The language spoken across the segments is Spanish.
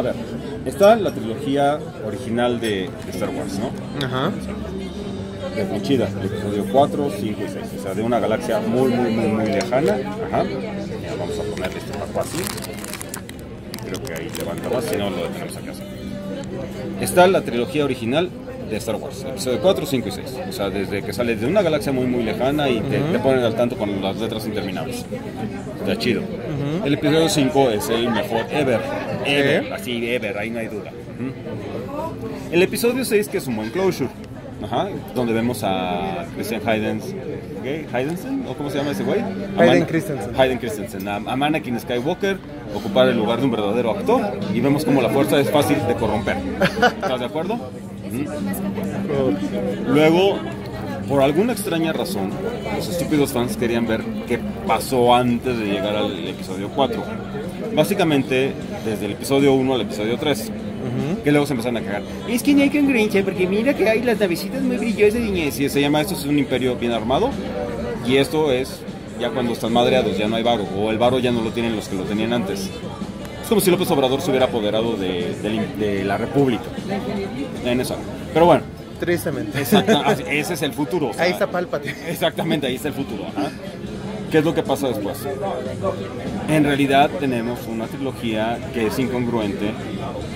a ver, está la trilogía original de, de Star Wars, ¿no? Ajá. De muy chida, el episodio 4, 5 y 6. O sea, de una galaxia muy, muy, muy, muy lejana. Ajá. Vamos a ponerle este paco así. Creo que ahí levanta más, si no lo detenemos acá. Está la trilogía original de Star Wars, episodio 4, 5 y 6. O sea, desde que sales de una galaxia muy, muy lejana y te, te ponen al tanto con las letras interminables. Está chido. El episodio 5 es el mejor ever. Ever, así, ever, ahí no hay duda. El episodio 6, que es un buen closure. Ajá, donde vemos a Christian Haydens, ¿qué? ¿Haydensen? ¿O cómo se llama ese güey? Hayden Christensen. Hayden Christensen, a, a Anakin Skywalker, ocupar el lugar de un verdadero actor y vemos como la fuerza es fácil de corromper. ¿Estás de acuerdo? Ujú. Luego, por alguna extraña razón, los estúpidos fans querían ver qué pasó antes de llegar al episodio 4. Básicamente, desde el episodio 1 al episodio 3. Que luego se empezaron a cagar. Es que no hay congruencia, porque mira que hay las navecitas muy brillosas y si se llama esto es un imperio bien armado. Y esto es ya cuando están madreados, ya no hay varo. O el varo ya no lo tienen los que lo tenían antes. Es como si López Obrador se hubiera apoderado de, del- de la República. En eso. Pero bueno, Tristemente. exacta- ese es el futuro. o sea, Ahí está Palpatine. Exactamente, ahí está el futuro. ajá. ¿Qué es lo que pasa después? En realidad tenemos una trilogía que es incongruente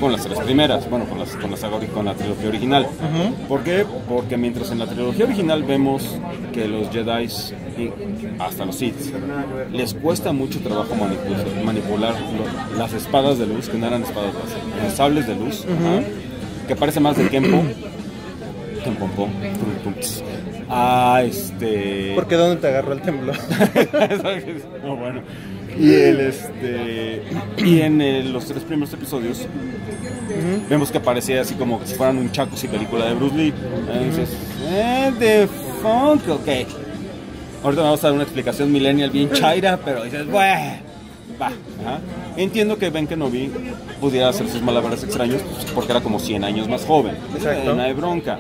con las tres primeras, bueno, con, las, con, la, saga con la trilogía original. ¿Por qué? Porque mientras en la trilogía original vemos que los Jedi, hasta los Sith, les cuesta mucho trabajo manipular, manipular las espadas de luz, que no eran espadas los sables de luz, ajá, que parece más de Kempo. Kempo, pom, tum, tum, tss, a este Porque ¿dónde te agarró el temblor? no, bueno. Y el este y en el- los tres primeros episodios vemos que parecía así como que si fueran un chacos y película de Bruce Lee. Eh, dices, eh, the funk, ok. Ahorita vamos a dar una explicación millennial bien chaira, pero dices, bueno, va. ajá. Entiendo que Ben Kenobi pudiera hacer sus malabares extraños pues, porque era como 100 años más joven. Exacto. No hay bronca.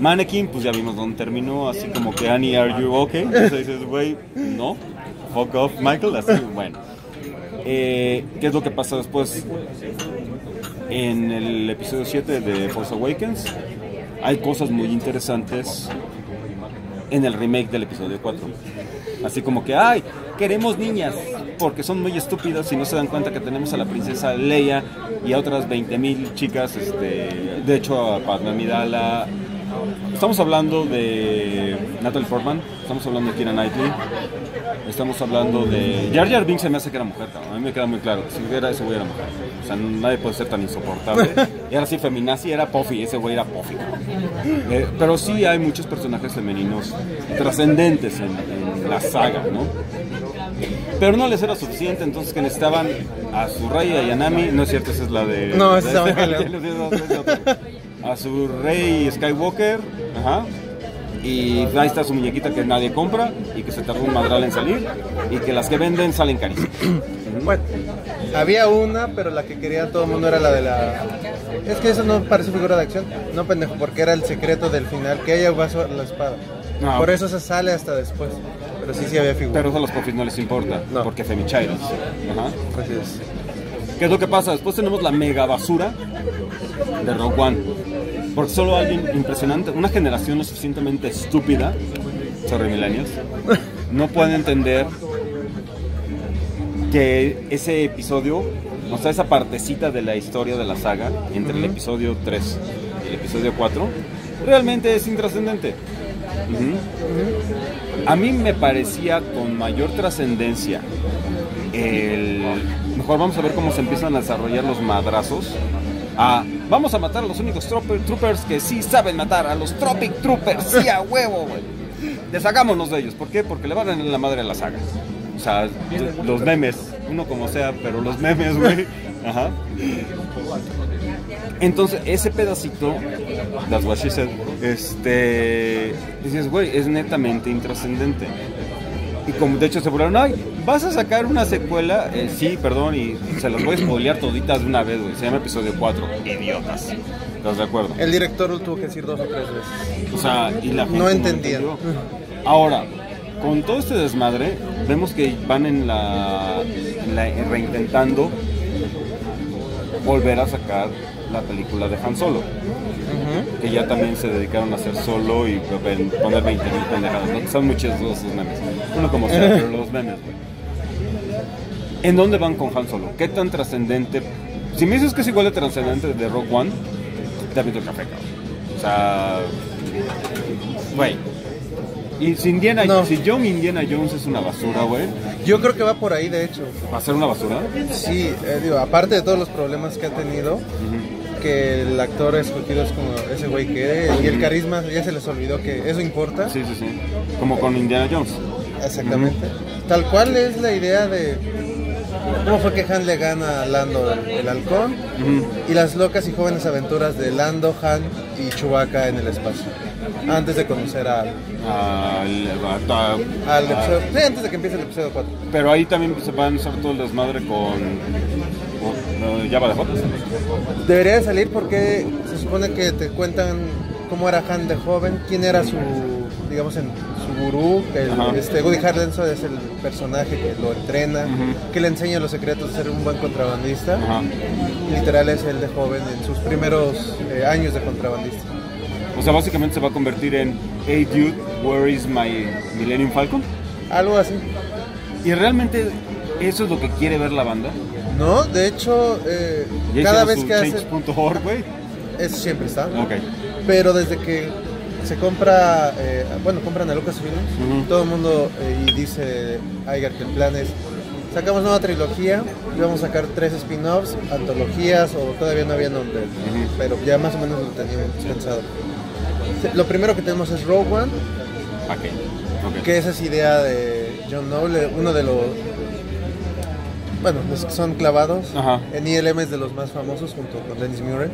Mannequin, pues ya vimos dónde terminó, así como que Annie, are you okay? Entonces dices, güey, no, fuck off, Michael, así, bueno. Eh, ¿Qué es lo que pasa después? En el episodio 7 de Force Awakens hay cosas muy interesantes en el remake del episodio 4. Así como que, ay, queremos niñas, porque son muy estúpidas y no se dan cuenta que tenemos a la princesa Leia y a otras 20.000 chicas, este, de hecho a Padme Amidala. Estamos hablando de Natalie Portman, estamos hablando de Kira Knightley, estamos hablando de... Jar Jar Binks se me hace que era mujer, a mí me queda muy claro, si hubiera ese güey era mujer. O sea, nadie puede ser tan insoportable. Y ahora sí, feminazi era Puffy, ese güey era Puffy. Eh, pero sí hay muchos personajes femeninos trascendentes en, en la saga, ¿no? Pero no les era suficiente, entonces que necesitaban a su rey, a Yanami, no es cierto, esa es la de... No, esa es de- Evangelion. a su rey Skywalker, ajá, y ahí está su muñequita que nadie compra y que se tardó un madral en salir y que las que venden salen carísimas. Bueno, había una, pero la que quería todo el mundo era la de la... Es que eso no parece figura de acción. No, pendejo, porque era el secreto del final, que ella usó la espada. Ah, Por eso se sale hasta después. Pero sí, sí había figura. Pero eso a los profis no les importa, No. porque femichairos. Ajá. Así es. ¿Qué es lo que pasa? Después tenemos la mega basura de Rogue One. Porque solo alguien impresionante, una generación lo suficientemente estúpida, sorry millennials, no puede entender que ese episodio, o sea, esa partecita de la historia de la saga, entre el episodio 3 y el episodio 4, realmente es intrascendente. A mí me parecía con mayor trascendencia el... Mejor vamos a ver cómo se empiezan a desarrollar los madrazos. A, vamos a matar a los únicos trooper- troopers que sí saben matar, a los Tropic Troopers, sí a huevo, güey. Deshagámonos de ellos. ¿Por qué? Porque le van a dar la madre a la saga. O sea, los memes, uno como sea, pero los memes, güey. Ajá. Entonces, ese pedacito, that's what she said, este, dices, güey, es netamente intrascendente. Y como de hecho se burlaron, ay, ¿vas a sacar una secuela? Eh, sí, perdón, y se las voy a spoilear toditas de una vez, güey. Se llama episodio 4, idiotas. ¿Estás de acuerdo? El director lo tuvo que decir dos o tres veces. O sea, y la gente No entendía. Ahora, con todo este desmadre, vemos que van en la, en la- reintentando volver a sacar la película de Han Solo. Que ya también se dedicaron a hacer solo y poner 20 mil pendejadas. Son muy chistosos esos memes. Uno como sea, pero los memes, güey. ¿En dónde van con Han Solo? ¿Qué tan trascendente? Si me dices que es igual de trascendente de Rogue One, te invito el café, cabrón. O sea, güey. Y si Indiana, No. si John Indiana Jones es una basura, güey, Yo creo que va por ahí, de hecho. ¿va a ser una basura? Sí, eh, digo, aparte de todos los problemas que ha tenido, que el actor escogido es como ese güey que es, y el carisma ya se les olvidó que eso importa. Sí, sí, sí. Como con Indiana Jones. Exactamente. Tal cual es la idea de cómo fue que Han le gana a Lando el, halcón y las locas y jóvenes aventuras de Lando, Han y Chewbacca en el espacio. Antes de conocer a, Al- al episodio, sí, antes de que empiece el episodio 4. pero ahí también se van a hacer todo el desmadre con, con Java de Hot. Debería de salir porque se supone que te cuentan cómo era Han de joven, quién era su, digamos, en, su gurú, el- Ajá. este, Woody Harrelson es el personaje que lo entrena, que le enseña los secretos de ser un buen contrabandista. Ajá. Literal es el de joven en sus primeros eh, años de contrabandista. O sea, básicamente se va a convertir en Hey dude, where is my Millennium Falcon? Algo así. Y realmente eso es lo que quiere ver la banda. No, de hecho, eh, cada vez que hace... güey. Eso siempre está. Ok. Pero desde que se compra, eh, bueno, compran a Lucasfilm, Ujú. todo el mundo eh, y dice Iger que el plan es sacamos nueva trilogía y vamos a sacar tres spin-offs, antologías o todavía no había nombre, Ujú. pero ya más o menos lo teníamos pensado. Lo primero que tenemos es Rogue One, Ok. Ok. que esa es idea de John Noble, uno de los bueno, los que son clavados. Ajá. En ILM es de los más famosos junto con Dennis Muren.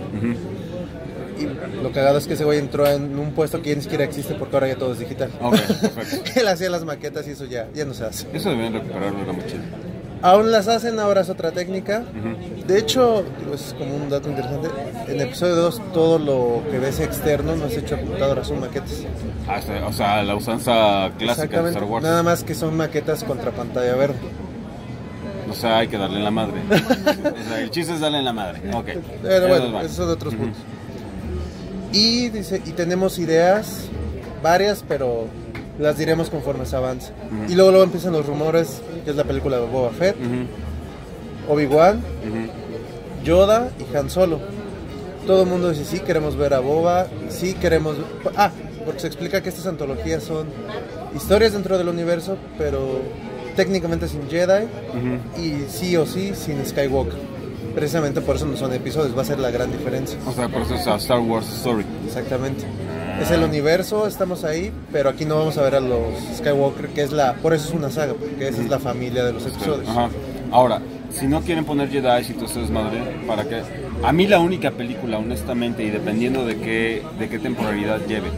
Y lo cagado es que ese güey entró en un puesto que ya ni siquiera existe porque ahora ya todo es digital. Ok, perfecto. Él hacía las maquetas y eso ya, ya no se hace. Eso deberían recuperarlo, era muy chido. Aún las hacen, ahora es otra técnica. Ujú. De hecho, digo, es como un dato interesante. En episodio 2 todo lo que ves externo no es hecho a computadora, son maquetas. Ah, o sea, la usanza clásica de Star Wars. Nada más que son maquetas contra pantalla verde. O sea, hay que darle en la madre. o sea, el chiste es darle en la madre. Ok. Pero bueno, esos son otros puntos. Y dice, y tenemos ideas varias, pero las diremos conforme se avance. Ujú. Y luego, luego empiezan los rumores, que es la película de Boba Fett, Obi-Wan. Yoda y Han Solo. Todo el mundo dice, sí, queremos ver a Boba, sí queremos... Ah, porque se explica que estas antologías son historias dentro del universo, pero técnicamente sin Jedi y sí o sí sin Skywalker. Precisamente por eso no son episodios, va a ser la gran diferencia. O sea, por eso es a Star Wars Story. Exactamente. Es el universo, estamos ahí, pero aquí no vamos a ver a los Skywalker, que es la... Por eso es una saga, porque esa es la familia de los episodios. Ajá. Ahora, si no quieren poner Jedi y todo eso es madre, ¿para qué? A mí la única película, honestamente, y dependiendo de qué, de qué temporalidad lleve,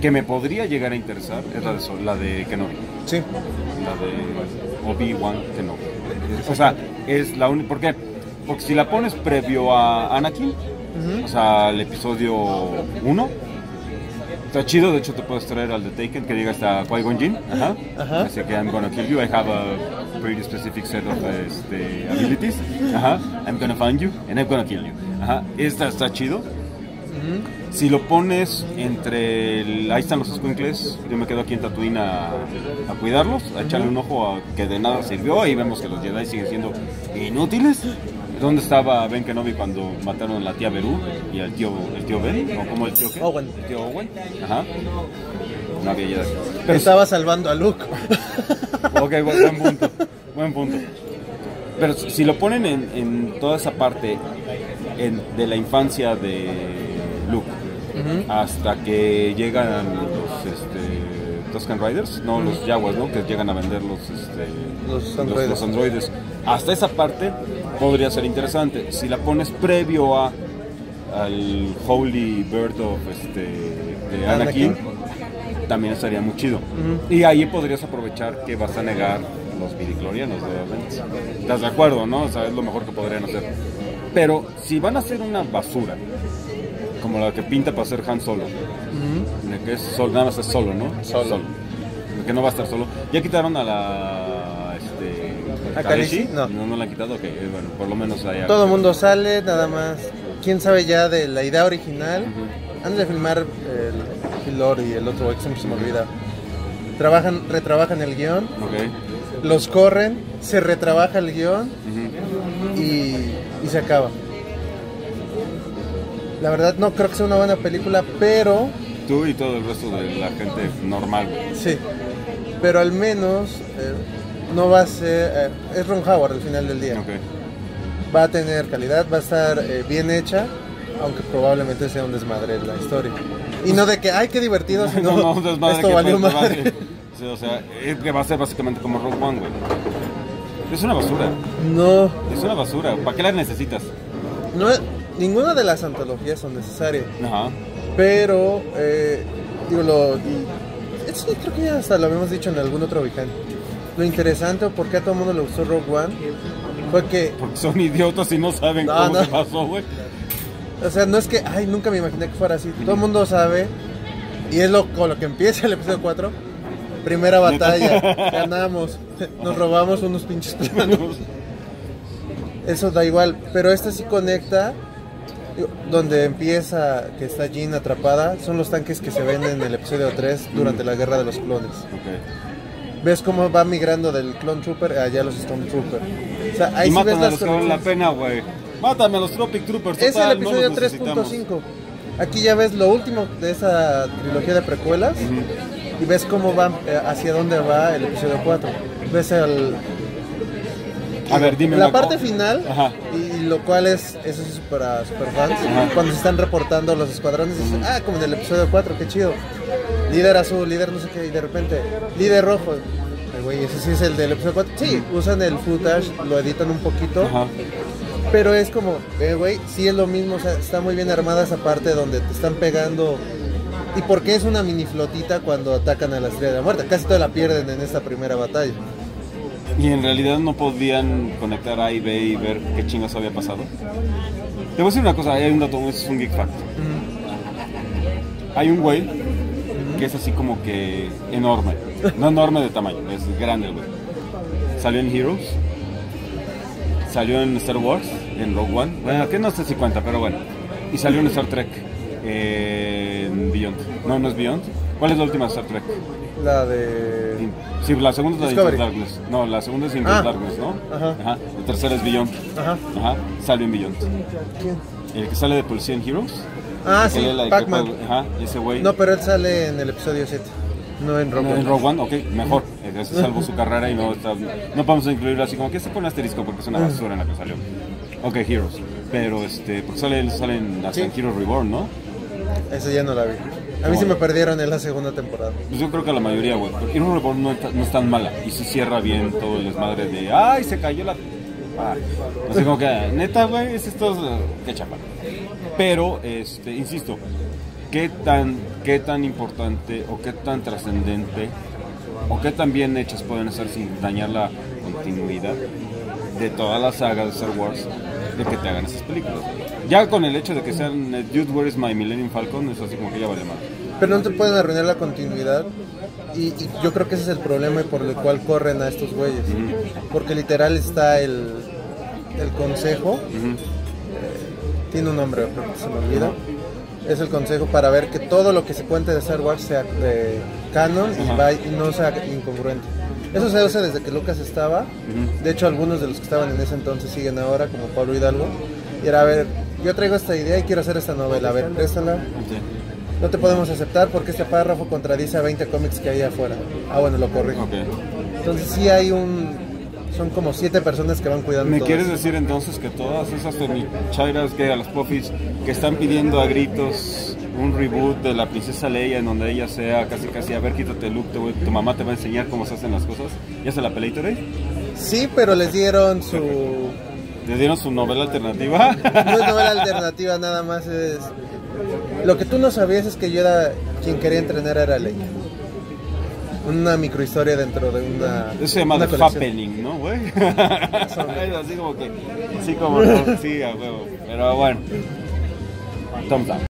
que me podría llegar a interesar es la de, Sol- la de Kenobi. Sí. La de Obi-Wan Kenobi. O sea, es la única... ¿Por qué? Porque si la pones previo a Anakin, o sea, el episodio 1, está chido. De hecho, te puedes traer al de Taken que diga hasta Qui-Gon Jinn. Ajá. Ajá. Así que I'm gonna kill you. I have a pretty specific set of este, abilities. Ajá. I'm gonna find you and I'm gonna kill you. Ajá. Esta está chido. Si lo pones entre el, ahí están los squinkles, yo me quedo aquí en Tatooine a, a cuidarlos, a echarle un ojo a que de nada sirvió, ahí vemos que los Jedi siguen siendo inútiles. ¿Dónde estaba Ben Kenobi cuando mataron a la tía Beru y al tío, el tío Ben? ¿O como el tío qué? Owen. El tío Owen. Ajá. No había Jedi. Pero Estaba salvando a Luke. Ok, buen, punto. Buen punto. Pero si si lo ponen en, en toda esa parte en- de la infancia de Luke hasta que llegan los este, Tusken Riders, no los Jaguars, ¿no? Que llegan a vender los, este, Los androides. los androides. Hasta esa parte podría ser interesante. Si la pones previo a al Holy Bird of este, de Anakin, Anakin. también estaría muy chido. Y ahí podrías aprovechar que vas a negar los midichlorianos, obviamente. ¿Estás de acuerdo, no? O sea, es lo mejor que podrían hacer. Pero si van a hacer una basura, como la que pinta para hacer Han Solo, de que es solo, nada más es solo, ¿no? Solo. De que no va a estar solo. Ya quitaron a la este, ¿A Kaleshi? Kaleshi? No. no. No la han quitado, ok. eh, Bueno, por lo menos allá. Todo el mundo sale, nada más. ¿Quién sabe ya de la idea original? Antes de filmar el Phil Lord y el otro siempre se me olvida. Trabajan, retrabajan el guion, Ok. los corren, se retrabaja el guion y se acaba. La verdad no creo que sea una buena película, pero Tú y todo el resto de la gente normal, sí. Pero al menos eh, no va a ser... eh, es Ron Howard al final del día. Ok. Va a tener calidad, va a estar eh, bien hecha, aunque probablemente sea un desmadre la historia. Y no de que, ay, qué divertido, sino No, no, desmadre esto que valió fue- madre. Sí, o sea, es que va a ser básicamente como Rogue One, güey. Es una basura. No, Es una basura. ¿Para qué la necesitas? no, ninguna de las antologías son necesarias. Ajá. Pero, eh, digo, lo, y- eso creo que ya hasta lo habíamos dicho en algún otro Vican. Lo interesante o por qué a todo el mundo le gustó Rogue One fue que, Porque son idiotas y no saben No, cómo no. pasó, güey. o sea, no es que, ay, nunca me imaginé que fuera así. Todo el mundo sabe, y es lo, con lo que empieza el episodio 4. Primera batalla, ganamos, nos robamos unos pinches planos. Eso da igual, pero esta sí conecta. Donde empieza que está Jean atrapada, son los tanques que se ven en el episodio 3 durante la guerra de los clones. Ves cómo va migrando del Clone Trooper allá a los Stormtrooper. O sea, ahí y sí ves a las los la pena, güey. Mátame a los Tropic Troopers. Es el total, no episodio necesitamos. 3.5. Aquí ya ves lo último de esa trilogía de precuelas y ves cómo va, eh, hacia dónde va el episodio 4. Ves el, A ver, dime la parte cosa. final Ajá. Lo cual es eso es para super fans Ajá. cuando se están reportando los escuadrones dicen, ah como en el episodio 4 qué chido. Líder azul líder no sé qué y de repente líder rojo Ay, güey ese sí es el del episodio 4 sí usan el footage lo editan un poquito Ajá. pero es como eh, güey sí es lo mismo o sea, está muy bien armada esa parte donde te están pegando y por qué es una mini flotita cuando atacan a la estrella de la muerte casi toda la pierden en esta primera batalla Y en realidad no podían conectar A y B y ver qué chingas había pasado. Te voy a decir una cosa, hay un dato, es un geek fact. Hay un güey que es así como que enorme. No enorme de tamaño, es grande el güey. Salió en Heroes. Salió en Star Wars, en Rogue One. Bueno, que no sé si cuenta, pero bueno. Y salió en Star Trek, eh, en Beyond. No, no es Beyond. ¿Cuál es la última Star Trek? La de Sí, la segunda es la de Darkness. No, la segunda es Into Ah. Darkness, ¿no? Ajá. La tercera es Beyond. ajá Ajá. Salió en Beyond. ¿Quién? El que sale de policía en Heroes. Ah, sí, la Pac-Man. Ajá, ese güey. No, pero él sale en el episodio 7, no en Rogue One. en Rogue One, ok, mejor. Eso salvó su carrera y no, está- no podemos incluirlo así como que se pone asterisco porque es una basura en la que salió. Ok, Heroes. Pero este, porque sale, salen hasta Sí. en Heroes Reborn, ¿no? Esa ya no la vi. A mí sí me perdieron en la segunda temporada. Pues yo creo que a la mayoría, güey. porque Heroes Reborn no, está- no es tan mala y sí cierra bien todo el desmadre de ¡ay! Se cayó la. Ah, así como que, neta, güey, es esto. eh, Qué chapa. Pero, este, insisto, ¿qué tan, qué tan importante o qué tan trascendente o qué tan bien hechas pueden ser sin dañar la continuidad de toda la saga de Star Wars de que te hagan esas películas? Ya con el hecho de que sean eh, Dude, Where is my Millennium Falcon, es así como que ya vale más. Pero no te pueden arruinar la continuidad. Y, y yo creo que ese es el problema por el cual corren a estos güeyes. Porque literal está el, el consejo. Tiene un nombre, pero se me olvida. Es el consejo para ver que todo lo que se cuente de Star Wars sea de canon y, va- y no sea incongruente. Eso se hace desde que Lucas estaba. De hecho, algunos de los que estaban en ese entonces siguen ahora, como Pablo Hidalgo. Y era, a ver, yo traigo esta idea y quiero hacer esta novela. A ver, préstala. Sí. No te podemos aceptar porque este párrafo contradice a 20 cómics que hay afuera. Ah, bueno, lo corrijo. Ok. Entonces sí hay un... Son como siete personas que van cuidando ¿Me quieres decir entonces que todas esas femichairas que a las popis que están pidiendo a gritos un reboot de la princesa Leia en donde ella sea casi casi a ver quítate el look, te voy- tu mamá te va a enseñar cómo se hacen las cosas? ¿Ya se la peleé Sí, pero les dieron su... ¿Le dieron su novela alternativa? No es novela alternativa, nada más es... Lo que tú no sabías es que yo era... Quien quería entrenar era Leia. Una microhistoria dentro de una... Eso se llama. Fappening, ¿no, güey? es así como que, sí, como, sí, a huevo. Pero bueno, up.